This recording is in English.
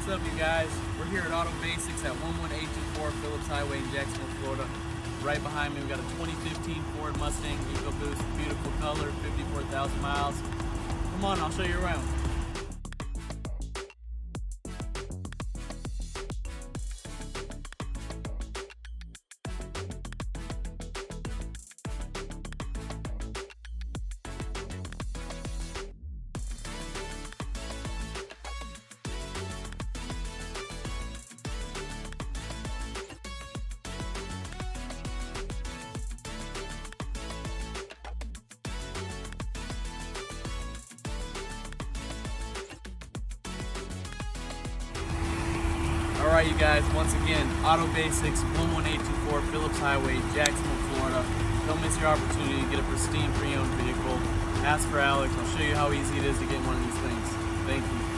what's up you guys? We're here at Auto Basics at 11824 Phillips Highway in Jacksonville, Florida. Right behind me we got a 2015 Ford Mustang EcoBoost, beautiful color, 54,000 miles. Come on, I'll show you around. Right, you guys, once again, Auto Basics, 11824 Phillips Highway, Jacksonville, Florida. Don't miss your opportunity to get a pristine pre-owned vehicle. Ask for Alex. I'll show you how easy it is to get one of these things. Thank you.